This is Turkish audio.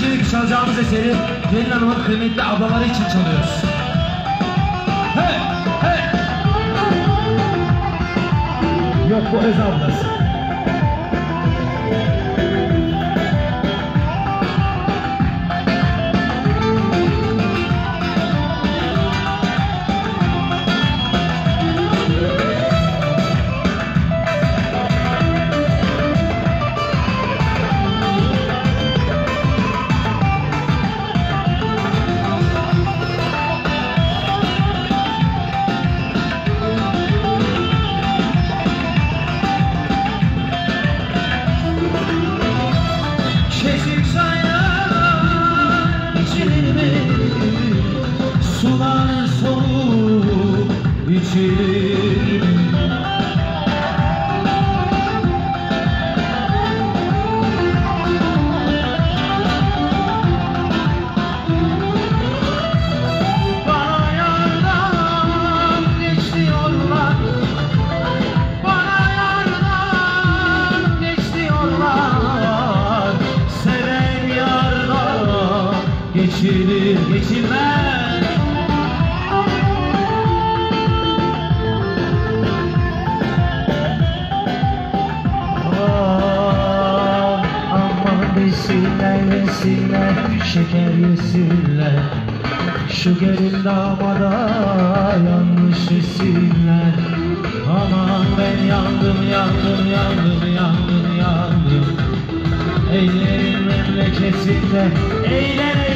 şimdiki çalacağımız eseri Gelin Hanım'ın kıymetli ablaları için çalıyoruz. Hey hey! Yok bu öz ablası yollar Seven yardan geçilir. Geçilmez Aman desinler yesinler Şeker yesinler Şu gelin damada yanlış desinler Aman ben yandım yandım yandım yandım yandım. Eylerin memleketinde eğlen